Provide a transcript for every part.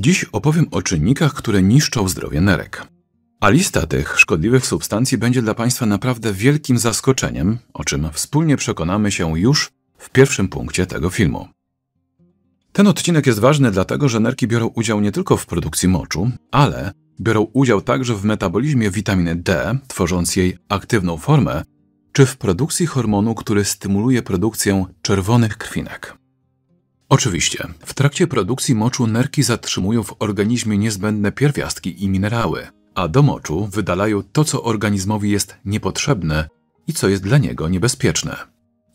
Dziś opowiem o czynnikach, które niszczą zdrowie nerek. A lista tych szkodliwych substancji będzie dla Państwa naprawdę wielkim zaskoczeniem, o czym wspólnie przekonamy się już w pierwszym punkcie tego filmu. Ten odcinek jest ważny dlatego, że nerki biorą udział nie tylko w produkcji moczu, ale biorą udział także w metabolizmie witaminy D, tworząc jej aktywną formę, czy w produkcji hormonu, który stymuluje produkcję czerwonych krwinek. Oczywiście, w trakcie produkcji moczu nerki zatrzymują w organizmie niezbędne pierwiastki i minerały, a do moczu wydalają to, co organizmowi jest niepotrzebne i co jest dla niego niebezpieczne.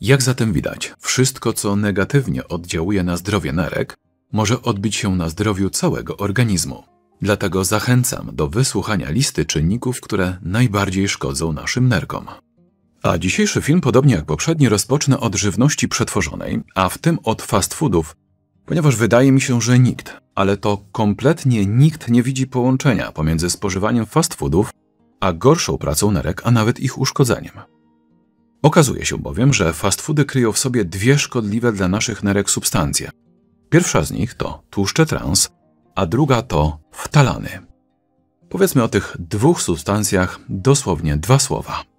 Jak zatem widać, wszystko, co negatywnie oddziałuje na zdrowie nerek, może odbić się na zdrowiu całego organizmu. Dlatego zachęcam do wysłuchania listy czynników, które najbardziej szkodzą naszym nerkom. A dzisiejszy film, podobnie jak poprzedni, rozpocznę od żywności przetworzonej, a w tym od fast foodów, ponieważ wydaje mi się, że nikt, ale to kompletnie nikt nie widzi połączenia pomiędzy spożywaniem fast foodów a gorszą pracą nerek, a nawet ich uszkodzeniem. Okazuje się bowiem, że fast foody kryją w sobie dwie szkodliwe dla naszych nerek substancje. Pierwsza z nich to tłuszcze trans, a druga to ftalany. Powiedzmy o tych dwóch substancjach dosłownie dwa słowa.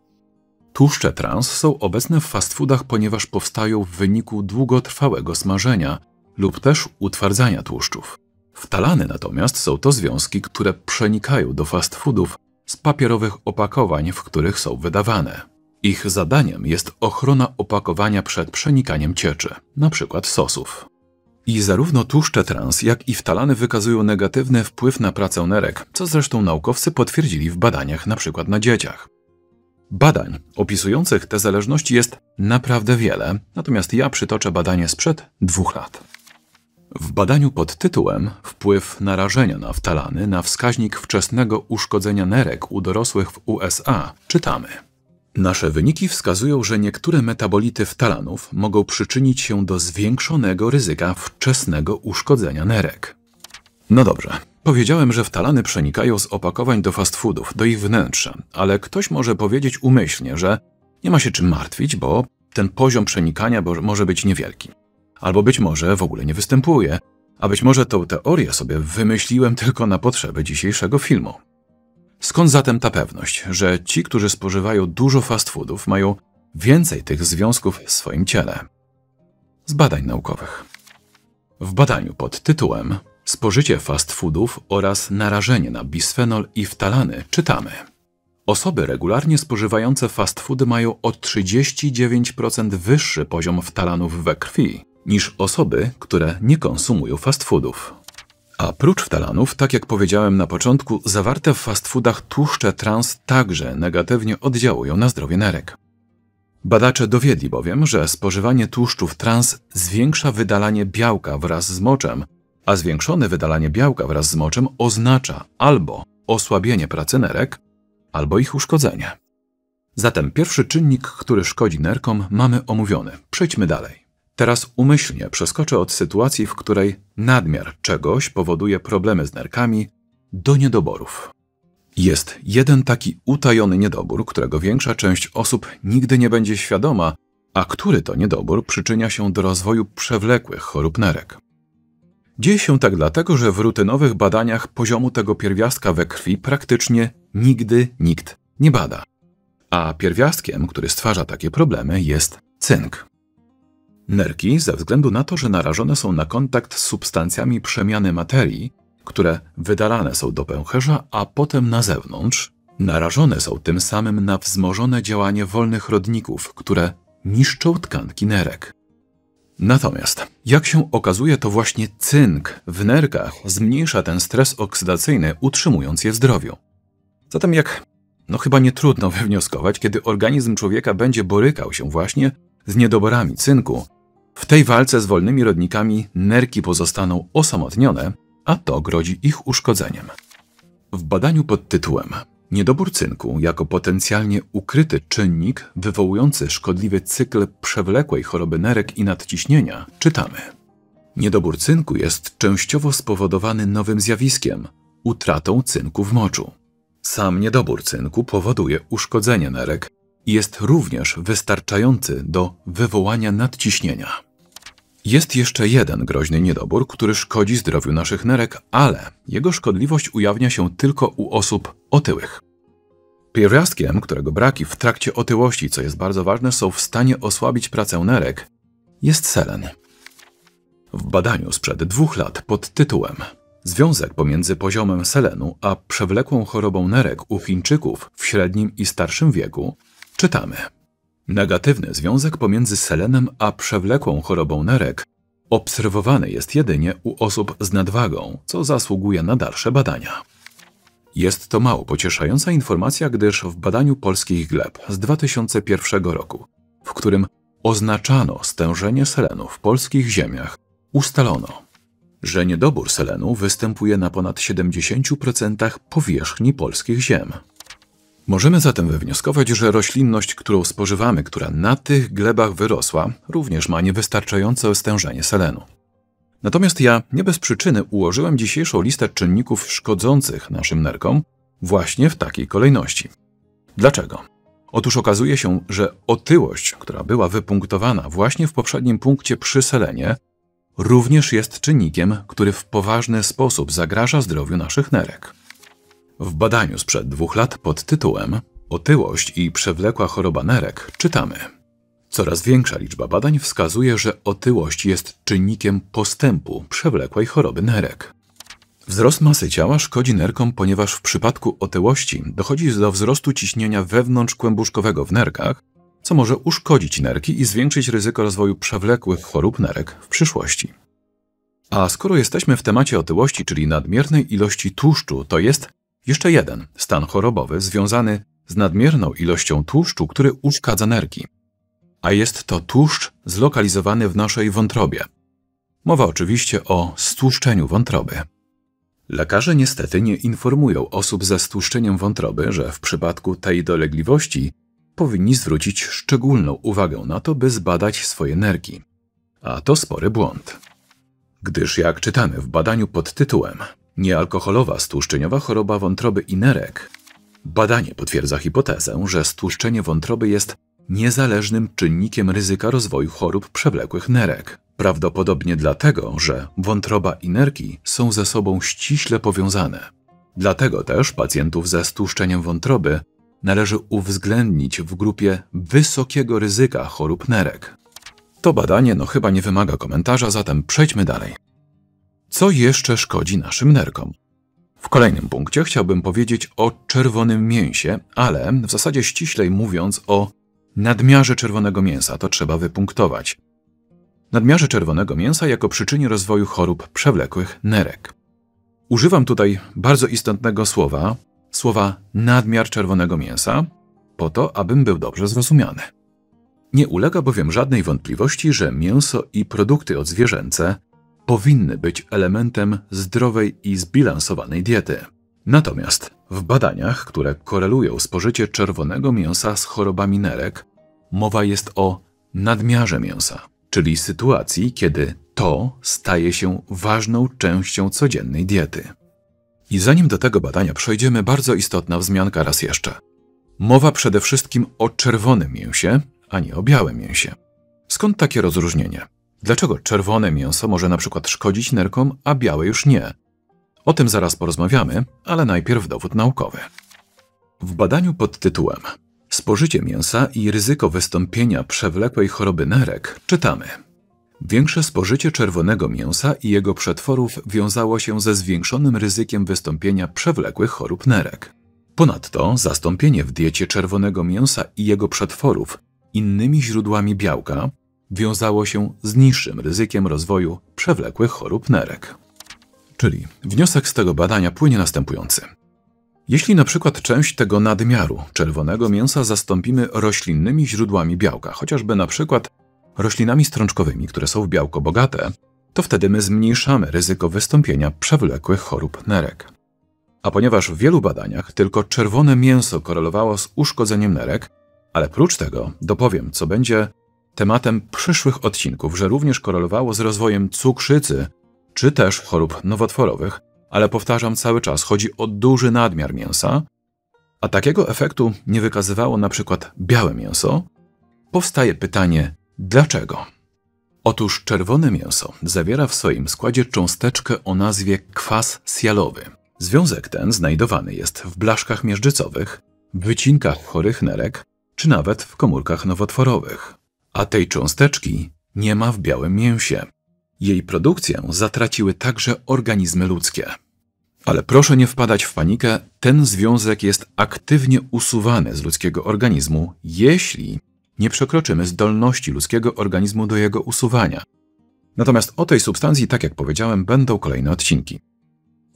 Tłuszcze trans są obecne w fast foodach, ponieważ powstają w wyniku długotrwałego smażenia lub też utwardzania tłuszczów. Wtalany natomiast są to związki, które przenikają do fast foodów z papierowych opakowań, w których są wydawane. Ich zadaniem jest ochrona opakowania przed przenikaniem cieczy, np. sosów. I zarówno tłuszcze trans, jak i wtalany wykazują negatywny wpływ na pracę nerek, co zresztą naukowcy potwierdzili w badaniach np. na dzieciach. Badań opisujących te zależności jest naprawdę wiele, natomiast ja przytoczę badanie sprzed dwóch lat. W badaniu pod tytułem Wpływ narażenia na wtalany na wskaźnik wczesnego uszkodzenia nerek u dorosłych w USA czytamy. Nasze wyniki wskazują, że niektóre metabolity wtalanów mogą przyczynić się do zwiększonego ryzyka wczesnego uszkodzenia nerek. No dobrze, powiedziałem, że wtalany przenikają z opakowań do fast foodów, do ich wnętrza, ale ktoś może powiedzieć umyślnie, że nie ma się czym martwić, bo ten poziom przenikania może być niewielki. Albo być może w ogóle nie występuje, a być może tą teorię sobie wymyśliłem tylko na potrzeby dzisiejszego filmu. Skąd zatem ta pewność, że ci, którzy spożywają dużo fast foodów, mają więcej tych związków w swoim ciele? Z badań naukowych. W badaniu pod tytułem Spożycie fast foodów oraz narażenie na bisfenol i wtalany czytamy. Osoby regularnie spożywające fast foody mają o 39% wyższy poziom wtalanów we krwi niż osoby, które nie konsumują fast foodów. A prócz wtalanów, tak jak powiedziałem na początku, zawarte w fast foodach tłuszcze trans także negatywnie oddziałują na zdrowie nerek. Badacze dowiedli bowiem, że spożywanie tłuszczów trans zwiększa wydalanie białka wraz z moczem, a zwiększone wydalanie białka wraz z moczem oznacza albo osłabienie pracy nerek, albo ich uszkodzenie. Zatem pierwszy czynnik, który szkodzi nerkom, mamy omówiony. Przejdźmy dalej. Teraz umyślnie przeskoczę od sytuacji, w której nadmiar czegoś powoduje problemy z nerkami, do niedoborów. Jest jeden taki utajony niedobór, którego większa część osób nigdy nie będzie świadoma, a który to niedobór przyczynia się do rozwoju przewlekłych chorób nerek. Dzieje się tak dlatego, że w rutynowych badaniach poziomu tego pierwiastka we krwi praktycznie nigdy nikt nie bada. A pierwiastkiem, który stwarza takie problemy, jest cynk. Nerki, ze względu na to, że narażone są na kontakt z substancjami przemiany materii, które wydalane są do pęcherza, a potem na zewnątrz, narażone są tym samym na wzmożone działanie wolnych rodników, które niszczą tkanki nerek. Natomiast, jak się okazuje, to właśnie cynk w nerkach zmniejsza ten stres oksydacyjny, utrzymując je w zdrowiu. Zatem jak, no chyba nie trudno wywnioskować, kiedy organizm człowieka będzie borykał się właśnie z niedoborami cynku, w tej walce z wolnymi rodnikami nerki pozostaną osamotnione, a to grozi ich uszkodzeniem. W badaniu pod tytułem Niedobór cynku jako potencjalnie ukryty czynnik wywołujący szkodliwy cykl przewlekłej choroby nerek i nadciśnienia czytamy. Niedobór cynku jest częściowo spowodowany nowym zjawiskiem utratą cynku w moczu. Sam niedobór cynku powoduje uszkodzenie nerek i jest również wystarczający do wywołania nadciśnienia. Jest jeszcze jeden groźny niedobór, który szkodzi zdrowiu naszych nerek, ale jego szkodliwość ujawnia się tylko u osób otyłych. Pierwiastkiem, którego braki w trakcie otyłości, co jest bardzo ważne, są w stanie osłabić pracę nerek, jest selen. W badaniu sprzed dwóch lat pod tytułem Związek pomiędzy poziomem selenu a przewlekłą chorobą nerek u Chińczyków w średnim i starszym wieku czytamy – Negatywny związek pomiędzy selenem a przewlekłą chorobą nerek obserwowany jest jedynie u osób z nadwagą, co zasługuje na dalsze badania. Jest to mało pocieszająca informacja, gdyż w badaniu polskich gleb z 2001 roku, w którym oznaczano stężenie selenu w polskich ziemiach, ustalono, że niedobór selenu występuje na ponad 70% powierzchni polskich ziem. Możemy zatem wywnioskować, że roślinność, którą spożywamy, która na tych glebach wyrosła, również ma niewystarczające stężenie selenu. Natomiast ja nie bez przyczyny ułożyłem dzisiejszą listę czynników szkodzących naszym nerkom właśnie w takiej kolejności. Dlaczego? Otóż okazuje się, że otyłość, która była wypunktowana właśnie w poprzednim punkcie przy selenie, również jest czynnikiem, który w poważny sposób zagraża zdrowiu naszych nerek. W badaniu sprzed dwóch lat pod tytułem Otyłość i przewlekła choroba nerek czytamy. Coraz większa liczba badań wskazuje, że otyłość jest czynnikiem postępu przewlekłej choroby nerek. Wzrost masy ciała szkodzi nerkom, ponieważ w przypadku otyłości dochodzi do wzrostu ciśnienia wewnątrzkłębuszkowego w nerkach, co może uszkodzić nerki i zwiększyć ryzyko rozwoju przewlekłych chorób nerek w przyszłości. A skoro jesteśmy w temacie otyłości, czyli nadmiernej ilości tłuszczu, to jest jeszcze jeden stan chorobowy związany z nadmierną ilością tłuszczu, który uszkadza nerki. A jest to tłuszcz zlokalizowany w naszej wątrobie. Mowa oczywiście o stłuszczeniu wątroby. Lekarze niestety nie informują osób ze stłuszczeniem wątroby, że w przypadku tej dolegliwości powinni zwrócić szczególną uwagę na to, by zbadać swoje nerki. A to spory błąd. Gdyż jak czytamy w badaniu pod tytułem Niealkoholowa stłuszczeniowa choroba wątroby i nerek. Badanie potwierdza hipotezę, że stłuszczenie wątroby jest niezależnym czynnikiem ryzyka rozwoju chorób przewlekłych nerek. Prawdopodobnie dlatego, że wątroba i nerki są ze sobą ściśle powiązane. Dlatego też pacjentów ze stłuszczeniem wątroby należy uwzględnić w grupie wysokiego ryzyka chorób nerek. To badanie no chyba nie wymaga komentarza, zatem przejdźmy dalej. Co jeszcze szkodzi naszym nerkom? W kolejnym punkcie chciałbym powiedzieć o czerwonym mięsie, ale w zasadzie ściślej mówiąc o nadmiarze czerwonego mięsa, to trzeba wypunktować. Nadmiarze czerwonego mięsa jako przyczynie rozwoju chorób przewlekłych nerek. Używam tutaj bardzo istotnego słowa, słowa nadmiar czerwonego mięsa, po to, abym był dobrze zrozumiany. Nie ulega bowiem żadnej wątpliwości, że mięso i produkty odzwierzęce powinny być elementem zdrowej i zbilansowanej diety. Natomiast w badaniach, które korelują spożycie czerwonego mięsa z chorobami nerek, mowa jest o nadmiarze mięsa, czyli sytuacji, kiedy to staje się ważną częścią codziennej diety. I zanim do tego badania przejdziemy, bardzo istotna wzmianka raz jeszcze. Mowa przede wszystkim o czerwonym mięsie, a nie o białym mięsie. Skąd takie rozróżnienie? Dlaczego czerwone mięso może na przykład szkodzić nerkom, a białe już nie? O tym zaraz porozmawiamy, ale najpierw dowód naukowy. W badaniu pod tytułem Spożycie mięsa i ryzyko wystąpienia przewlekłej choroby nerek czytamy: Większe spożycie czerwonego mięsa i jego przetworów wiązało się ze zwiększonym ryzykiem wystąpienia przewlekłych chorób nerek. Ponadto zastąpienie w diecie czerwonego mięsa i jego przetworów innymi źródłami białka wiązało się z niższym ryzykiem rozwoju przewlekłych chorób nerek. Czyli wniosek z tego badania płynie następujący. Jeśli na przykład część tego nadmiaru czerwonego mięsa zastąpimy roślinnymi źródłami białka, chociażby na przykład roślinami strączkowymi, które są w białko bogate, to wtedy my zmniejszamy ryzyko wystąpienia przewlekłych chorób nerek. A ponieważ w wielu badaniach tylko czerwone mięso korelowało z uszkodzeniem nerek, ale prócz tego dopowiem, co będzie tematem przyszłych odcinków, że również korelowało z rozwojem cukrzycy czy też chorób nowotworowych, ale powtarzam cały czas, chodzi o duży nadmiar mięsa, a takiego efektu nie wykazywało na przykład białe mięso, powstaje pytanie dlaczego? Otóż czerwone mięso zawiera w swoim składzie cząsteczkę o nazwie kwas sialowy. Związek ten znajdowany jest w blaszkach miażdżycowych, wycinkach chorych nerek czy nawet w komórkach nowotworowych. A tej cząsteczki nie ma w białym mięsie. Jej produkcję zatraciły także organizmy ludzkie. Ale proszę nie wpadać w panikę, ten związek jest aktywnie usuwany z ludzkiego organizmu, jeśli nie przekroczymy zdolności ludzkiego organizmu do jego usuwania. Natomiast o tej substancji, tak jak powiedziałem, będą kolejne odcinki.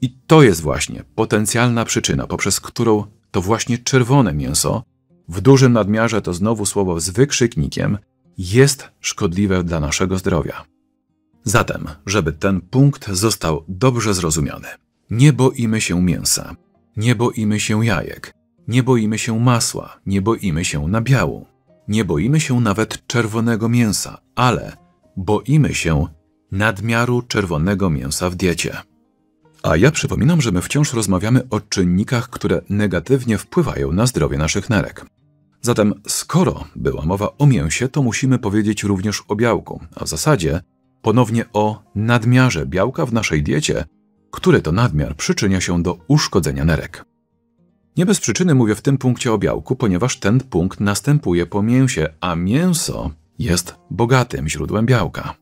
I to jest właśnie potencjalna przyczyna, poprzez którą to właśnie czerwone mięso, w dużym nadmiarze to znowu słowo z wykrzyknikiem, jest szkodliwe dla naszego zdrowia. Zatem, żeby ten punkt został dobrze zrozumiany, nie boimy się mięsa, nie boimy się jajek, nie boimy się masła, nie boimy się nabiału, nie boimy się nawet czerwonego mięsa, ale boimy się nadmiaru czerwonego mięsa w diecie. A ja przypominam, że my wciąż rozmawiamy o czynnikach, które negatywnie wpływają na zdrowie naszych nerek. Zatem, skoro była mowa o mięsie, to musimy powiedzieć również o białku, a w zasadzie ponownie o nadmiarze białka w naszej diecie, który to nadmiar przyczynia się do uszkodzenia nerek. Nie bez przyczyny mówię w tym punkcie o białku, ponieważ ten punkt następuje po mięsie, a mięso jest bogatym źródłem białka.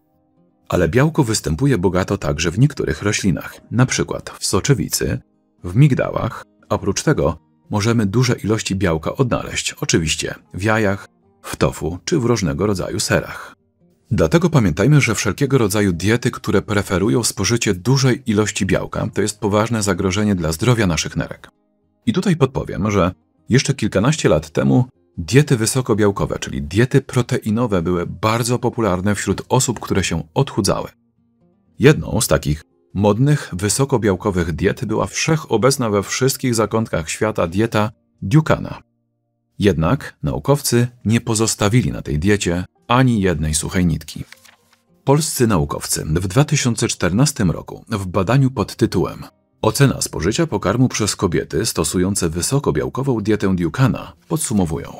Ale białko występuje bogato także w niektórych roślinach, np. w soczewicy, w migdałach. Oprócz tego możemy duże ilości białka odnaleźć, oczywiście w jajach, w tofu czy w różnego rodzaju serach. Dlatego pamiętajmy, że wszelkiego rodzaju diety, które preferują spożycie dużej ilości białka, to jest poważne zagrożenie dla zdrowia naszych nerek. I tutaj podpowiem, że jeszcze kilkanaście lat temu diety wysokobiałkowe, czyli diety proteinowe, były bardzo popularne wśród osób, które się odchudzały. Jedną z takich modnych, wysokobiałkowych diet była wszechobecna we wszystkich zakątkach świata dieta Ducana. Jednak naukowcy nie pozostawili na tej diecie ani jednej suchej nitki. Polscy naukowcy w 2014 roku w badaniu pod tytułem Ocena spożycia pokarmu przez kobiety stosujące wysokobiałkową dietę Ducana podsumowują.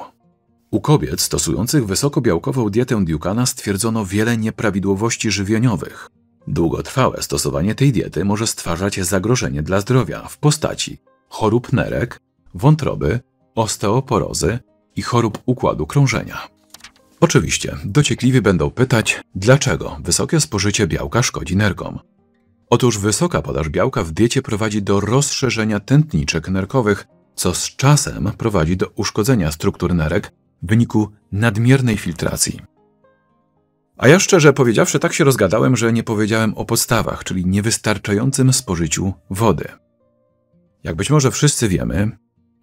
U kobiet stosujących wysokobiałkową dietę Ducana stwierdzono wiele nieprawidłowości żywieniowych. Długotrwałe stosowanie tej diety może stwarzać zagrożenie dla zdrowia w postaci chorób nerek, wątroby, osteoporozy i chorób układu krążenia. Oczywiście, dociekliwi będą pytać, dlaczego wysokie spożycie białka szkodzi nerkom. Otóż wysoka podaż białka w diecie prowadzi do rozszerzenia tętniczek nerkowych, co z czasem prowadzi do uszkodzenia struktur nerek w wyniku nadmiernej filtracji. A ja szczerze powiedziawszy, tak się rozgadałem, że nie powiedziałem o podstawach, czyli niewystarczającym spożyciu wody. Jak być może wszyscy wiemy,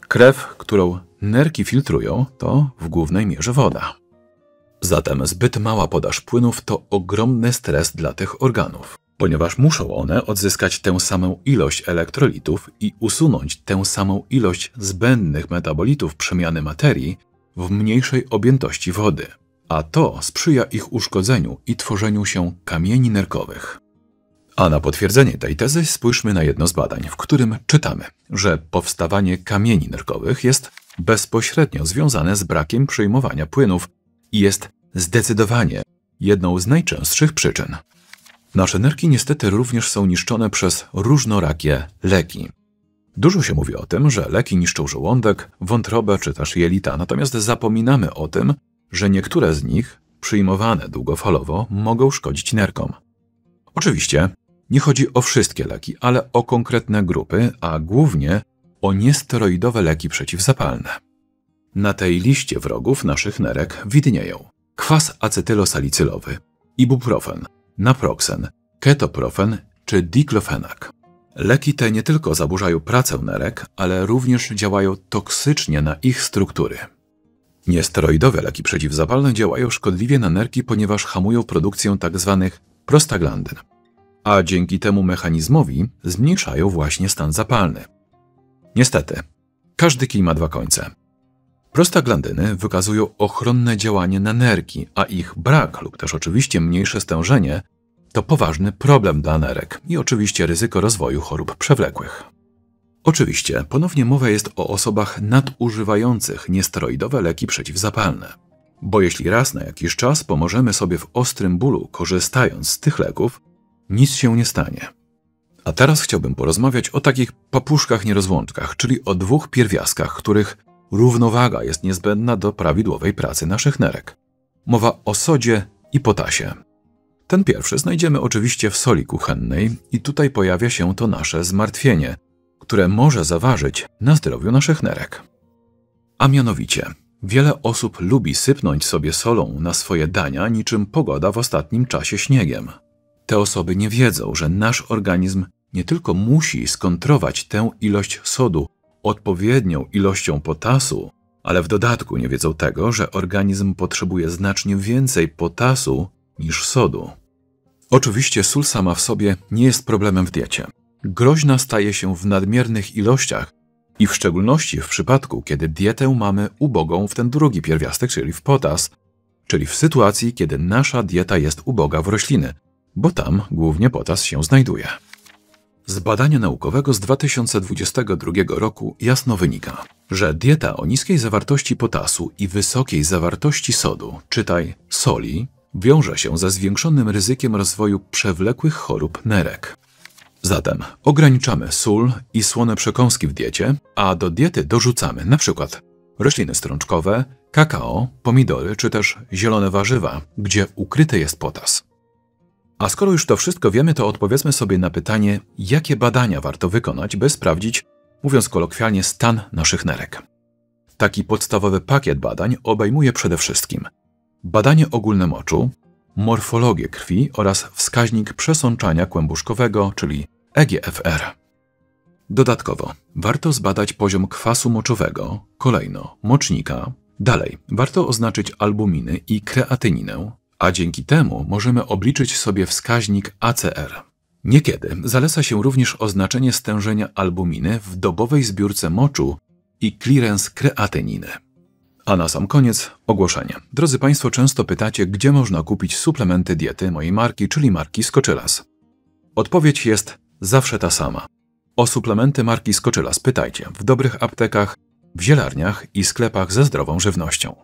krew, którą nerki filtrują, to w głównej mierze woda. Zatem zbyt mała podaż płynów to ogromny stres dla tych organów ponieważ muszą one odzyskać tę samą ilość elektrolitów i usunąć tę samą ilość zbędnych metabolitów przemiany materii w mniejszej objętości wody, a to sprzyja ich uszkodzeniu i tworzeniu się kamieni nerkowych. A na potwierdzenie tej tezy spójrzmy na jedno z badań, w którym czytamy, że powstawanie kamieni nerkowych jest bezpośrednio związane z brakiem przyjmowania płynów i jest zdecydowanie jedną z najczęstszych przyczyn Nasze nerki niestety również są niszczone przez różnorakie leki. Dużo się mówi o tym, że leki niszczą żołądek, wątrobę czy też jelita, natomiast zapominamy o tym, że niektóre z nich, przyjmowane długofalowo, mogą szkodzić nerkom. Oczywiście nie chodzi o wszystkie leki, ale o konkretne grupy, a głównie o niesteroidowe leki przeciwzapalne. Na tej liście wrogów naszych nerek widnieją kwas acetylosalicylowy, ibuprofen, naproxen, ketoprofen czy diklofenak. Leki te nie tylko zaburzają pracę nerek, ale również działają toksycznie na ich struktury. Niesteroidowe leki przeciwzapalne działają szkodliwie na nerki, ponieważ hamują produkcję tzw. Tak prostaglandyn, a dzięki temu mechanizmowi zmniejszają właśnie stan zapalny. Niestety, każdy kij ma dwa końce. Prostaglandyny wykazują ochronne działanie na nerki, a ich brak lub też oczywiście mniejsze stężenie to poważny problem dla nerek i oczywiście ryzyko rozwoju chorób przewlekłych. Oczywiście ponownie mowa jest o osobach nadużywających niesteroidowe leki przeciwzapalne. Bo jeśli raz na jakiś czas pomożemy sobie w ostrym bólu, korzystając z tych leków, nic się nie stanie. A teraz chciałbym porozmawiać o takich papuszkach nierozłączkach, czyli o dwóch pierwiastkach, których równowaga jest niezbędna do prawidłowej pracy naszych nerek. Mowa o sodzie i potasie. Ten pierwszy znajdziemy oczywiście w soli kuchennej i tutaj pojawia się to nasze zmartwienie, które może zaważyć na zdrowiu naszych nerek. A mianowicie, wiele osób lubi sypnąć sobie solą na swoje dania, niczym pogoda w ostatnim czasie śniegiem. Te osoby nie wiedzą, że nasz organizm nie tylko musi skontrować tę ilość sodu odpowiednią ilością potasu, ale w dodatku nie wiedzą tego, że organizm potrzebuje znacznie więcej potasu niż sodu. Oczywiście sól sama w sobie nie jest problemem w diecie. Groźna staje się w nadmiernych ilościach i w szczególności w przypadku, kiedy dietę mamy ubogą w ten drugi pierwiastek, czyli w potas, czyli w sytuacji, kiedy nasza dieta jest uboga w rośliny, bo tam głównie potas się znajduje. Z badania naukowego z 2022 roku jasno wynika, że dieta o niskiej zawartości potasu i wysokiej zawartości sodu, czytaj soli, wiąże się ze zwiększonym ryzykiem rozwoju przewlekłych chorób nerek. Zatem ograniczamy sól i słone przekąski w diecie, a do diety dorzucamy np. rośliny strączkowe, kakao, pomidory czy też zielone warzywa, gdzie ukryty jest potas. A skoro już to wszystko wiemy, to odpowiedzmy sobie na pytanie, jakie badania warto wykonać, by sprawdzić, mówiąc kolokwialnie, stan naszych nerek. Taki podstawowy pakiet badań obejmuje przede wszystkim badanie ogólne moczu, morfologię krwi oraz wskaźnik przesączania kłębuszkowego, czyli EGFR. Dodatkowo warto zbadać poziom kwasu moczowego, kolejno mocznika, dalej warto oznaczyć albuminy i kreatyninę, a dzięki temu możemy obliczyć sobie wskaźnik ACR. Niekiedy zaleca się również oznaczenie stężenia albuminy w dobowej zbiórce moczu i clearance kreatyniny. A na sam koniec ogłoszenie. Drodzy Państwo, często pytacie, gdzie można kupić suplementy diety mojej marki, czyli marki Skoczylas. Odpowiedź jest zawsze ta sama. O suplementy marki Skoczylas pytajcie w dobrych aptekach, w zielarniach i sklepach ze zdrową żywnością.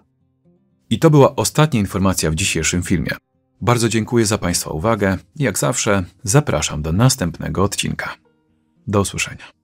I to była ostatnia informacja w dzisiejszym filmie. Bardzo dziękuję za Państwa uwagę jak zawsze zapraszam do następnego odcinka. Do usłyszenia.